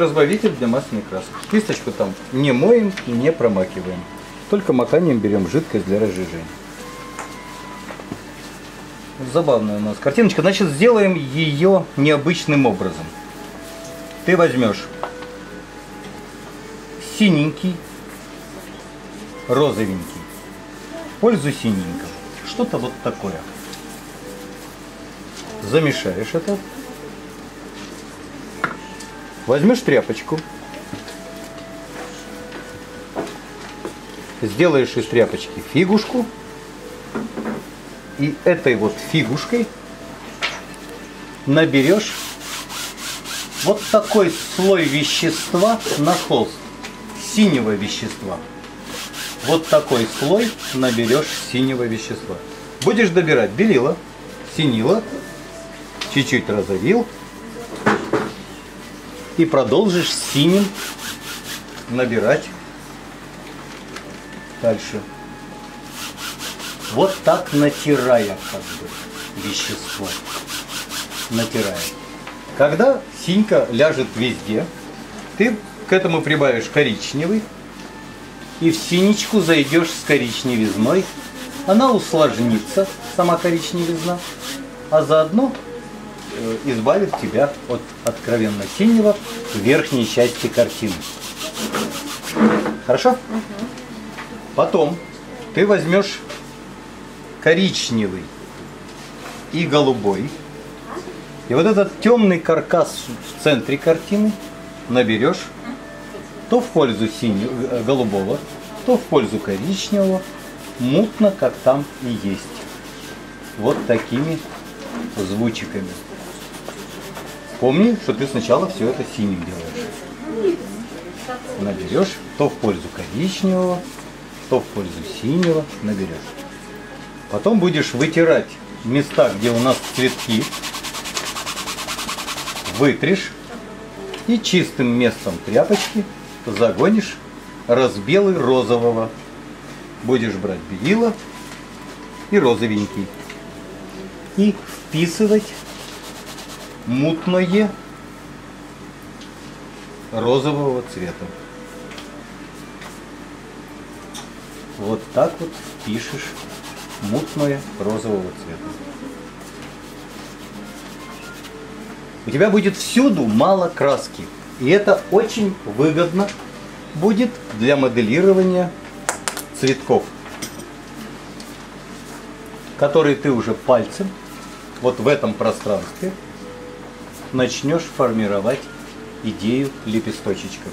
Разбавитель для масляных красок. Кисточку там не моем, не промакиваем. Только маканием берем жидкость для разжижения. Забавная у нас картиночка. Значит, сделаем ее необычным образом. Ты возьмешь синенький, розовенький, пользу синенького. Что-то вот такое. Замешаешь это. Возьмешь тряпочку. Сделаешь из тряпочки фигушку. И этой вот фигушкой наберешь вот такой слой вещества на холст. Синего вещества. Вот такой слой наберешь синего вещества. Будешь добирать белила, синила, чуть-чуть разовил и продолжишь синим набирать дальше. Вот так натирая как бы вещество. Натирая. Когда синька ляжет везде, ты к этому прибавишь коричневый и в синичку зайдешь с коричневизной. Она усложнится, сама коричневизна, а заодно избавит тебя от откровенно синего в верхней части картины. Хорошо? Потом ты возьмешь коричневый и голубой. И вот этот темный каркас в центре картины наберешь то в пользу синего, э, голубого, то в пользу коричневого, мутно, как там и есть. Вот такими звучиками. Помни, что ты сначала все это синим делаешь. Наберешь то в пользу коричневого, то в пользу синего наберешь. Потом будешь вытирать места, где у нас цветки. Вытришь и чистым местом тряпочки загонишь разбелый розового. Будешь брать белила и розовенький. И вписывать мутное розового цвета. Вот так вот пишешь мутное розового цвета. У тебя будет всюду мало краски. И это очень выгодно будет для моделирования цветков, которые ты уже пальцем вот в этом пространстве начнешь формировать идею лепесточечков.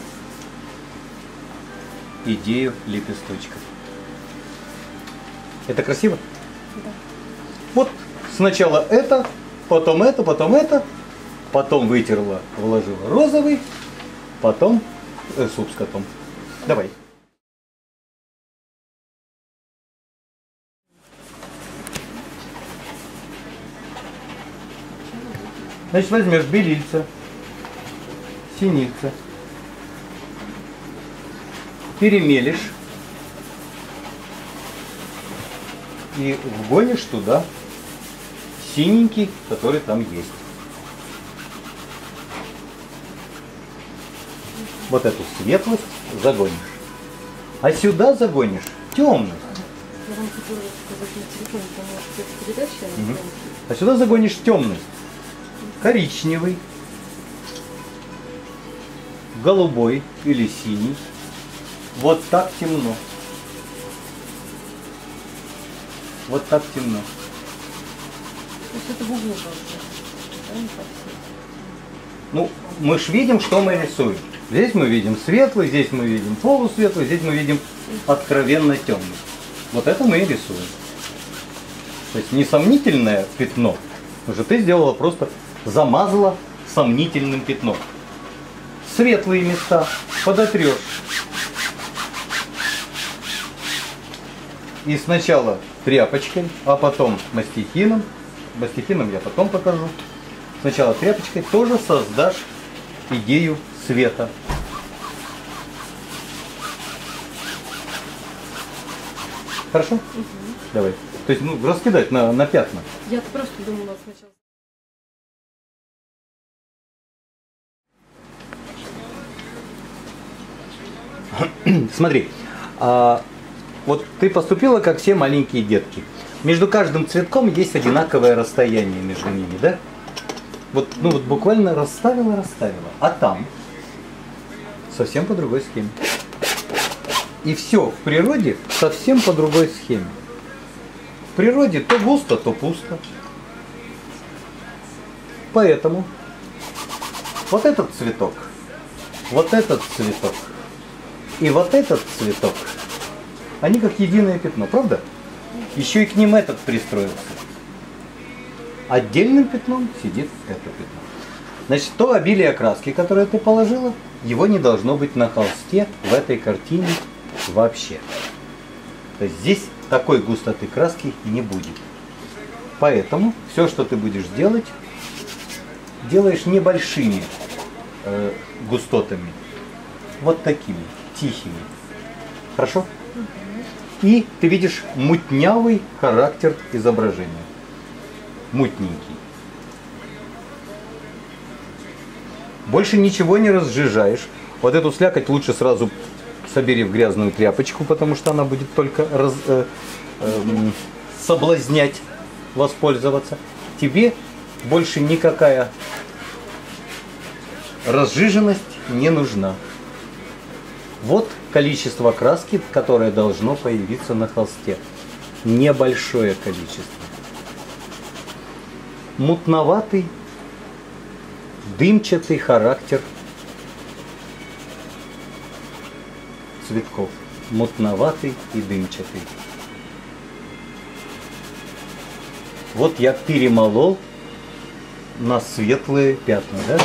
Идею лепесточков. Это красиво? Да. Вот сначала это, потом это, потом это, потом вытерла, вложила розовый, потом э, суп с котом. Давай. Значит, возьмешь белильца, синица, перемелешь и вгонишь туда синенький, который там есть. Вот эту светлость загонишь. А сюда загонишь передача. Мгм. А сюда загонишь темность. Коричневый, голубой или синий. Вот так темно. Вот так темно. То есть это в углу. Ну, мы ж видим, что мы рисуем. Здесь мы видим светлый, здесь мы видим полусветлый, здесь мы видим откровенно темный. Вот это мы и рисуем. То есть несомнительное пятно. Уже ты сделала просто замазала сомнительным пятном. Светлые места подотрешь. И сначала тряпочкой, а потом мастихином. Мастихином я потом покажу. Сначала тряпочкой тоже создашь идею света. Хорошо? Давай. То есть, ну, раскидать на, на пятна. Я просто думала сначала. Смотри, а, вот ты поступила как все маленькие детки. Между каждым цветком есть одинаковое расстояние между ними, да? Вот, ну вот буквально расставила, расставила. А там совсем по другой схеме. И все в природе совсем по другой схеме. В природе то густо, то пусто. Поэтому вот этот цветок, вот этот цветок и вот этот цветок, они как единое пятно, правда? Еще и к ним этот пристроился. Отдельным пятном сидит это пятно. Значит, то обилие краски, которое ты положила, его не должно быть на холсте в этой картине вообще. То есть здесь такой густоты краски не будет. Поэтому все, что ты будешь делать, делаешь небольшими э, густотами. Вот такими, тихими. Хорошо? И ты видишь мутнявый характер изображения. Мутненький. Больше ничего не разжижаешь. Вот эту слякоть лучше сразу собери в грязную тряпочку, потому что она будет только раз, э, э, соблазнять, воспользоваться. Тебе больше никакая разжиженность не нужна. Вот количество краски, которое должно появиться на холсте. Небольшое количество. Мутноватый, дымчатый характер цветков. Мутноватый и дымчатый. Вот я перемолол на светлые пятна, да?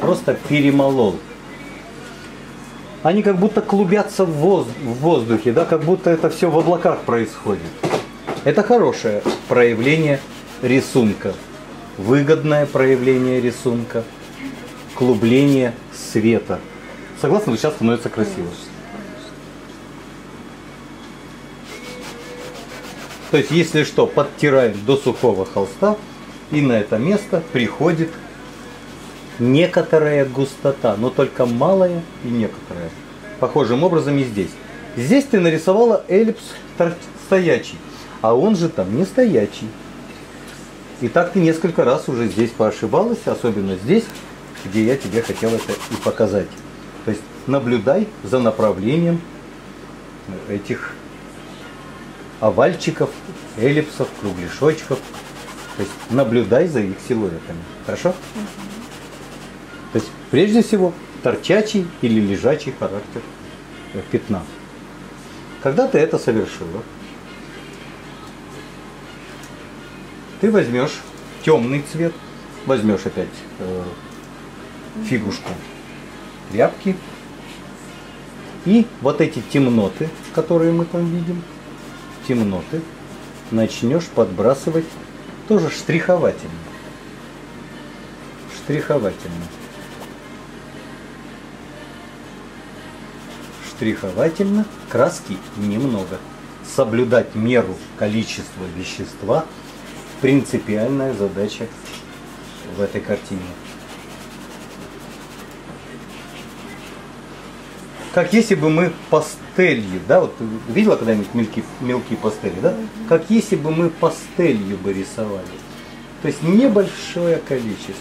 Просто перемолол. Они как будто клубятся в, воз, в воздухе, да, как будто это все в облаках происходит. Это хорошее проявление рисунка, выгодное проявление рисунка, клубление света. Согласны, вот сейчас становится красиво. То есть, если что, подтираем до сухого холста, и на это место приходит некоторая густота, но только малая и некоторая. Похожим образом и здесь. Здесь ты нарисовала эллипс стоячий, а он же там не стоячий. И так ты несколько раз уже здесь поошибалась, особенно здесь, где я тебе хотел это и показать. То есть наблюдай за направлением этих овальчиков, эллипсов, кругляшочков. То есть наблюдай за их силуэтами. Хорошо? Угу. То есть прежде всего торчачий или лежачий характер э, пятна. Когда ты это совершила, ты возьмешь темный цвет, возьмешь опять э, фигушку тряпки, и вот эти темноты, которые мы там видим, темноты, начнешь подбрасывать тоже штриховательно. Штриховательно. Штриховательно, краски немного. Соблюдать меру количества вещества – принципиальная задача в этой картине. как если бы мы пастелью, да, вот видела когда-нибудь мелкие, мелкие пастели, да? Как если бы мы пастелью бы рисовали. То есть небольшое количество.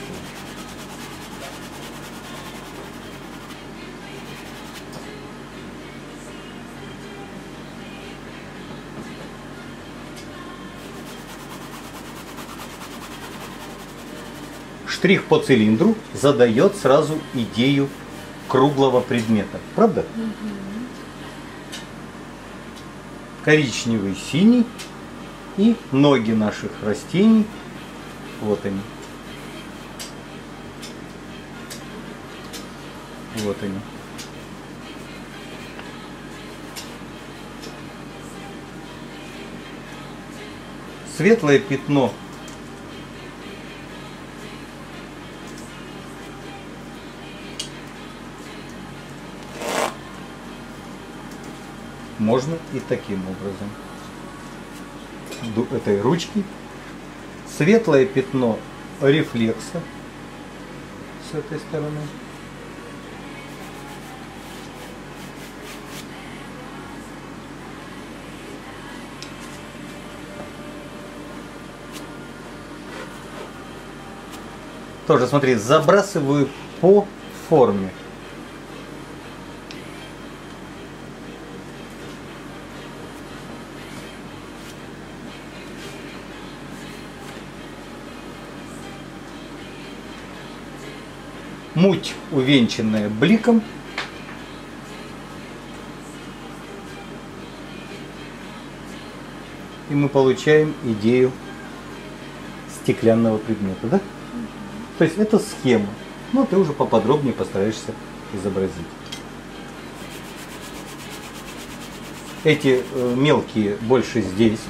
Штрих по цилиндру задает сразу идею круглого предмета. Правда? Угу. Коричневый, синий и ноги наших растений. Вот они. Вот они. Светлое пятно можно и таким образом. Этой ручки. Светлое пятно рефлекса с этой стороны. Тоже, смотри, забрасываю по форме. Муть, увенчанная бликом, и мы получаем идею стеклянного предмета, да? То есть это схема. Но ты уже поподробнее постараешься изобразить. Эти э, мелкие больше здесь,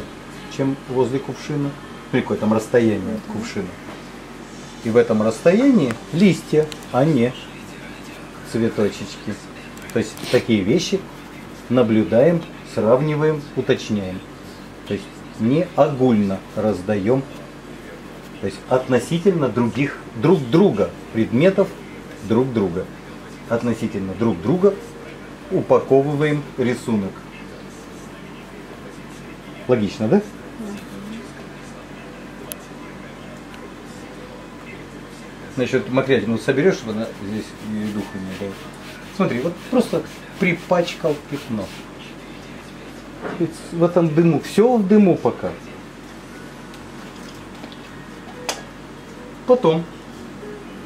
чем возле кувшина. При какое-то расстояние от кувшина. И в этом расстоянии листья, а не цветочечки. То есть такие вещи наблюдаем, сравниваем, уточняем. То есть не огульно раздаем, то есть относительно других, друг друга, предметов друг друга. Относительно друг друга упаковываем рисунок. Логично, да? Значит, ну соберешь, чтобы она здесь и духа не дала. Смотри, вот просто припачкал пятно. В этом дыму, все в дыму пока. Потом,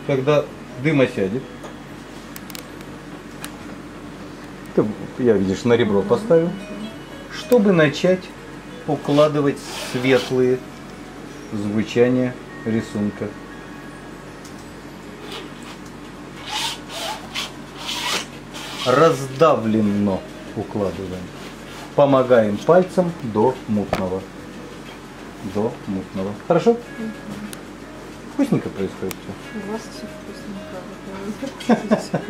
когда дым осядет, я, видишь, на ребро поставил, чтобы начать укладывать светлые звучания рисунка. Раздавленно укладываем. Помогаем пальцем до мутного. До мутного. Хорошо? Вкусненько происходит все. У вас все вкусненько.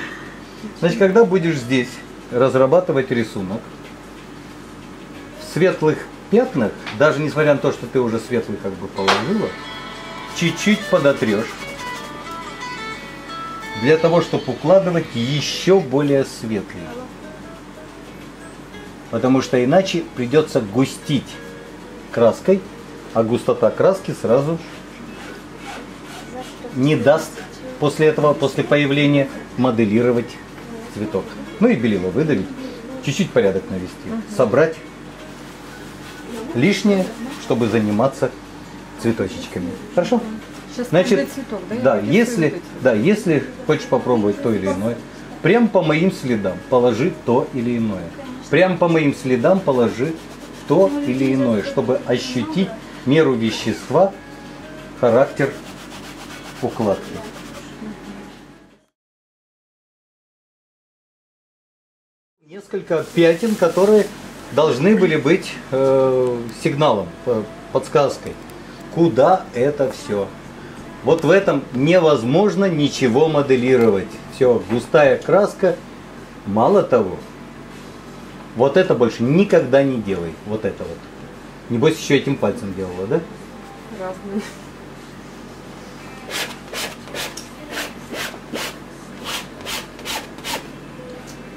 Значит, когда будешь здесь разрабатывать рисунок, в светлых пятнах, даже несмотря на то, что ты уже светлый как бы положила, чуть-чуть подотрешь. Для того, чтобы укладывать еще более светлый. Потому что иначе придется густить краской, а густота краски сразу не даст после этого, после появления, моделировать цветок. Ну и белило выдавить, чуть-чуть порядок навести, собрать лишнее, чтобы заниматься цветочечками. Хорошо? Сейчас Значит, цветок, да? да, если, да, если хочешь попробовать то или иное, прям по моим следам положи то или иное. Прям по моим следам положи то или иное, чтобы ощутить меру вещества, характер укладки. Несколько пятен, которые должны были быть э, сигналом, э, подсказкой, куда это все. Вот в этом невозможно ничего моделировать. Все, густая краска. Мало того, вот это больше никогда не делай. Вот это вот. Небось еще этим пальцем делала, да? Разные.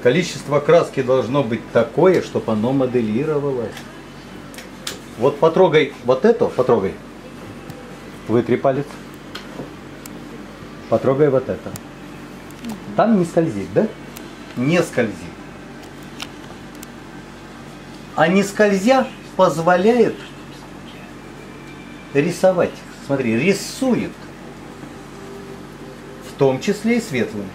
Количество краски должно быть такое, чтобы оно моделировалось. Вот потрогай вот это, потрогай. Вытри палец. Потрогай вот это. Там не скользит, да? Не скользит. А не скользя позволяет рисовать. Смотри, рисует. В том числе и светлым.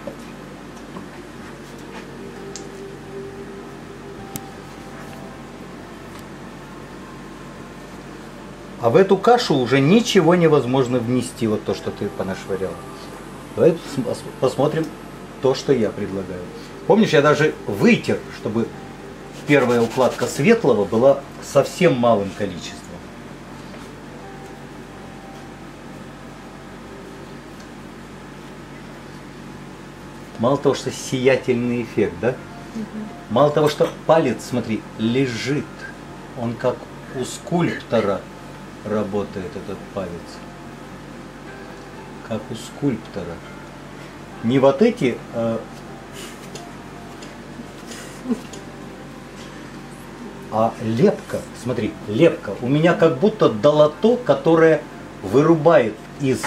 А в эту кашу уже ничего невозможно внести, вот то, что ты понашвырял. Давай пос- посмотрим то, что я предлагаю. Помнишь, я даже вытер, чтобы первая укладка светлого была совсем малым количеством. Мало того, что сиятельный эффект, да? Мало того, что палец, смотри, лежит. Он как у скульптора работает этот палец. Как у скульптора. Не вот эти а, а лепка, смотри, лепка. У меня как будто долото, которое вырубает из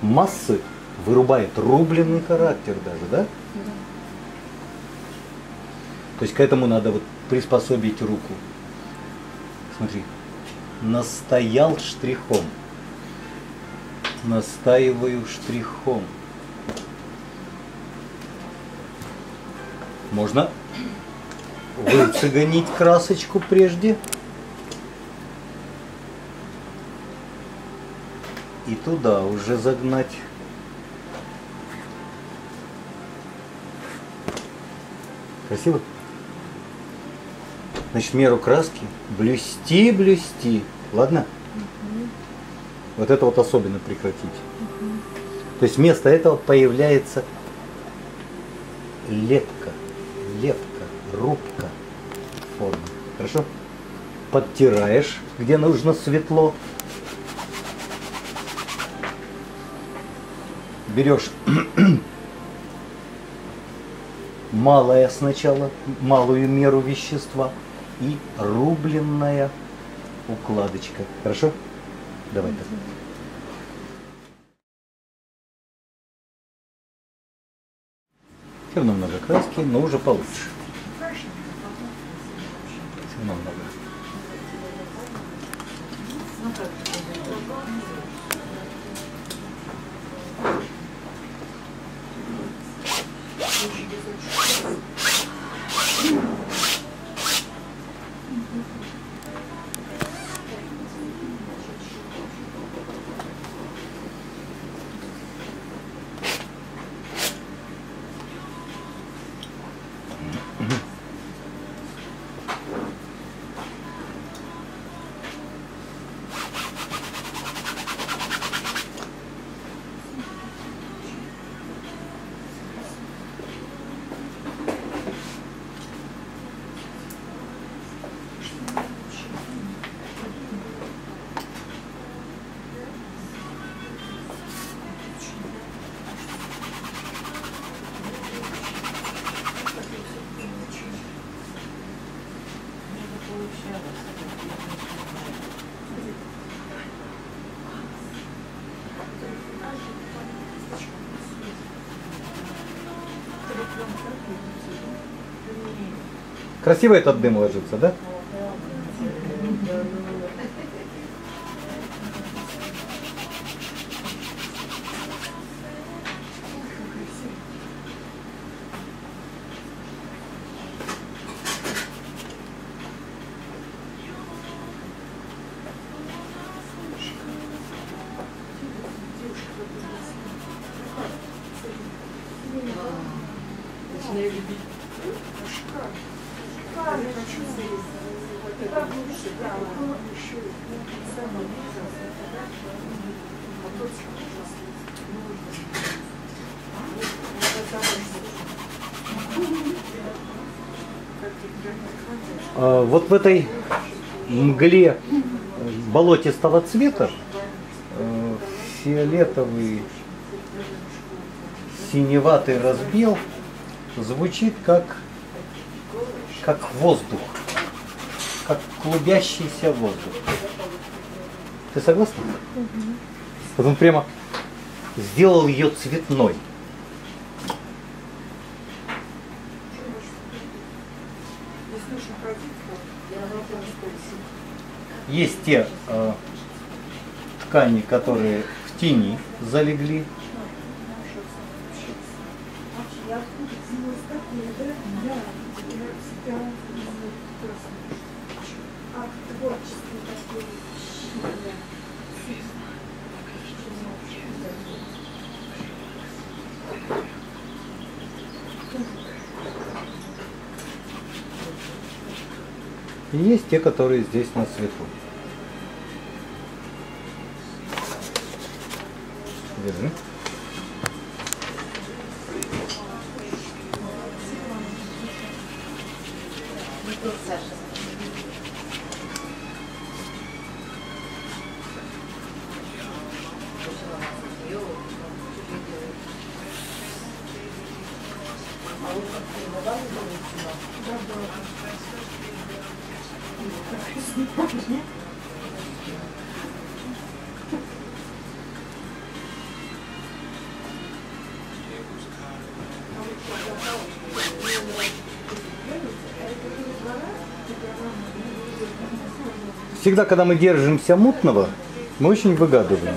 массы вырубает рубленый характер даже, да? Да. То есть к этому надо вот приспособить руку. Смотри, настоял штрихом. Настаиваю штрихом. Можно выцеганить красочку прежде. И туда уже загнать. Красиво? Значит, меру краски блюсти, блюсти. Ладно? Вот это вот особенно прекратить. То есть вместо этого появляется лепка, лепка, рубка формы. Хорошо? Подтираешь, где нужно светло. Берешь малое сначала, малую меру вещества и рубленная укладочка. Хорошо? Давай так. Все равно много краски, но уже получше. Все равно много. Красиво этот дым ложится, да? Этой мгле болотистого цвета э, фиолетовый синеватый разбел звучит как, как воздух, как клубящийся воздух. Ты согласна? Вот он прямо сделал ее цветной. Есть те э, ткани, которые в тени залегли, и есть те, которые здесь на свету. 对不对？Всегда, когда мы держимся мутного, мы очень выгадываем.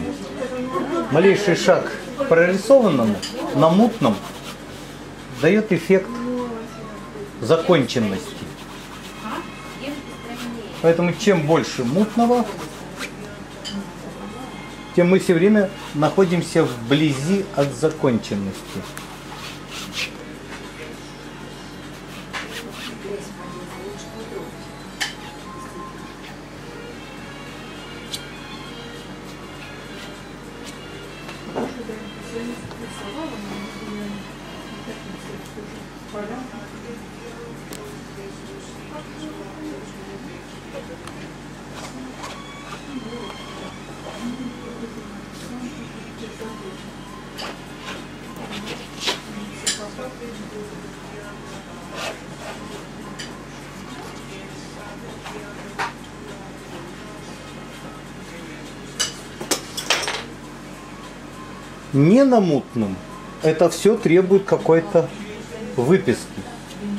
Малейший шаг прорисованному на мутном дает эффект законченности. Поэтому чем больше мутного, тем мы все время находимся вблизи от законченности. Не на мутном это все требует какой-то выписки.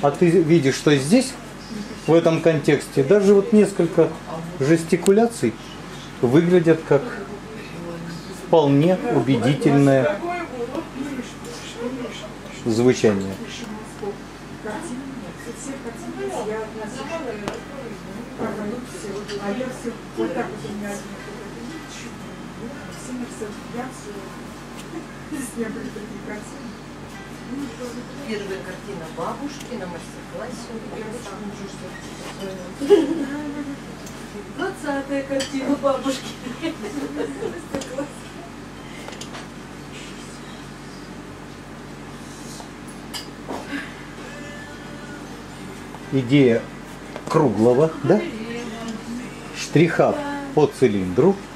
А ты видишь, что здесь, в этом контексте, даже вот несколько жестикуляций выглядят как вполне убедительное звучание. А я все вот так вот у меня Первая картина бабушки на мастер-классе. Двадцатая картина бабушки. Идея круглого, да? Штриха по цилиндру –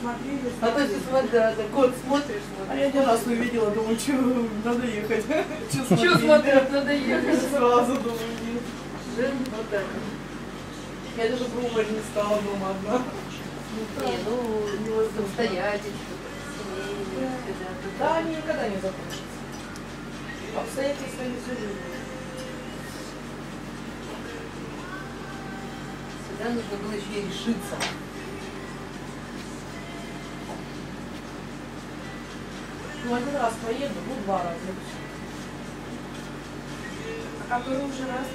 смотрели. А то все смотрели, да, да, год смотришь. А я ни раз не увидела, думаю, что надо ехать. Что смотреть, надо ехать. Сразу думаю, нет. Да, вот так. Я даже пробовать не стала дома одна. Не, ну, самостоятельство, семейные, Да, они никогда не закончатся. Обстоятельства не всю жизнь. Всегда нужно было еще и решиться. Ну, один раз поеду, ну, два раза. А который уже раз?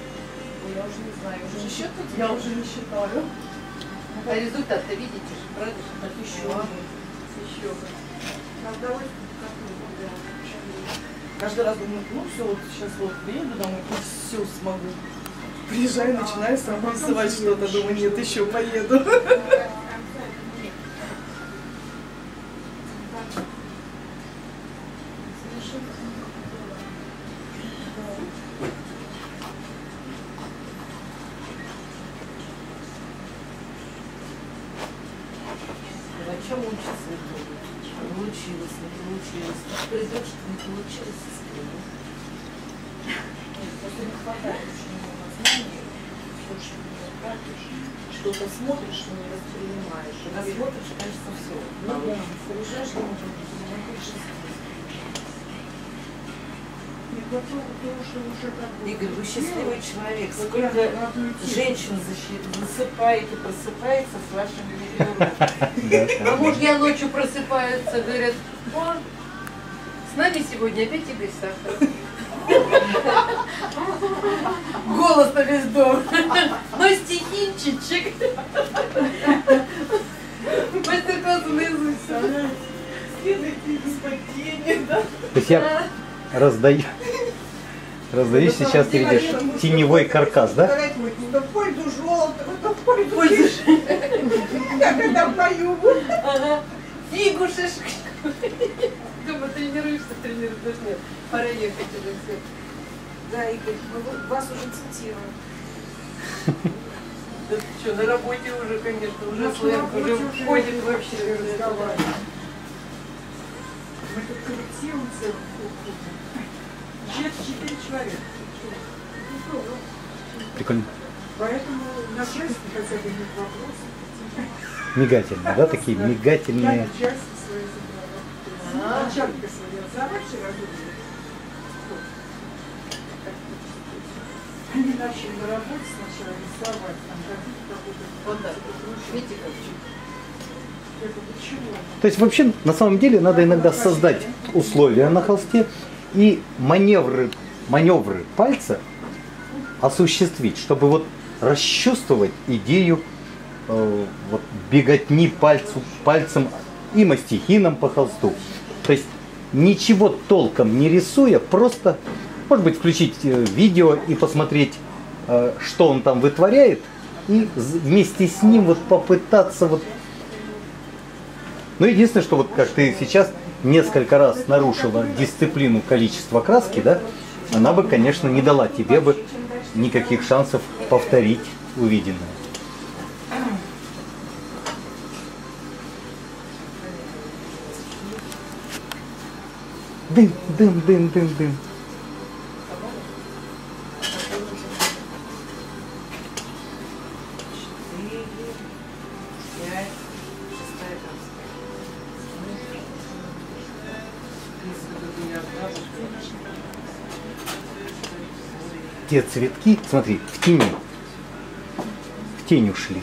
Ой, я уже не знаю, уже не счет Я уже не считаю. А результат-то видите же, правда? Так еще. Еще бы. Каждый раз думаю, ну все, вот сейчас вот приеду домой, и все смогу. Приезжаю, начинаю сама рисовать что-то, думаю, нет, еще поеду. что-то смотришь, но не воспринимаешь. Когда смотришь, кажется, все. Ну да, совершаешь, не можешь Игорь, вы счастливый человек. Сколько женщин засыпает и просыпается с вашими ребенком. А муж я ночью просыпаются, говорят, о, с нами сегодня опять Игорь Сахаров. Голос на весь дом. Ну, стихинчичек. Мастер-класс наизусть. Следуйте да? То есть я раздаю, раздаю сейчас, ты видишь, теневой каркас, да? В пользу желтого, в пользу Я когда пою. Фигушек. Думаю, тренируешься, тренируешься. Нет, пора ехать уже все. Да, Игорь, мы вас уже цитируем. Да ты что, на работе уже, конечно, уже сленг входит вообще. Мы тут коллективом целым. Прикольно. Поэтому на части хотя бы нет вопросов. Мигательные, да, такие мигательные. Они начали на работе сначала рисовать, там какие-то какой-то Видите, как Это почему? То есть вообще на самом деле надо иногда создать условия на холсте и маневры, маневры пальца осуществить, чтобы вот расчувствовать идею э, вот, беготни пальцу, пальцем и мастихином по холсту. То есть ничего толком не рисуя, просто, может быть, включить э, видео и посмотреть, э, что он там вытворяет, и вместе с ним вот попытаться вот ну, единственное, что вот как ты сейчас несколько раз нарушила дисциплину количества краски, да, она бы, конечно, не дала тебе бы никаких шансов повторить увиденное. Дым, дым, дым, дым, дым. Те цветки, смотри, в тени. В тень ушли.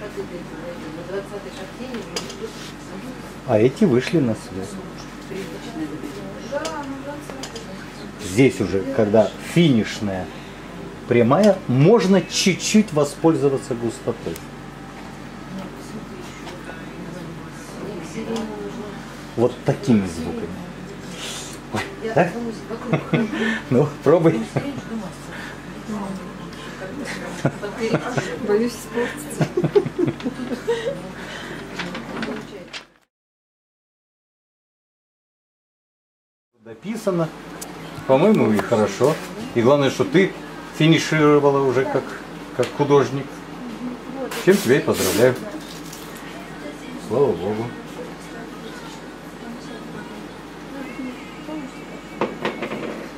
Как это на 20-й картине уже А эти вышли на свет. Здесь уже, когда финишная прямая, можно чуть-чуть воспользоваться густотой. Вот такими звуками. Да? Ну, пробуй. Боюсь испортить. Дописано. По-моему, и хорошо. И главное, что ты финишировала уже как, как художник. Чем тебя и поздравляю. Слава Богу.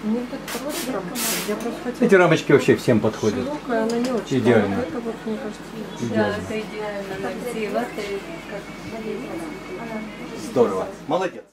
Мне вот эта хорошая рамочка. Я просто хотела Эти рамочки вообще всем подходят. широкая, она не очень. Идеально. Вот Это вот, мне кажется, Идеально. это идеально. Здорово. Молодец.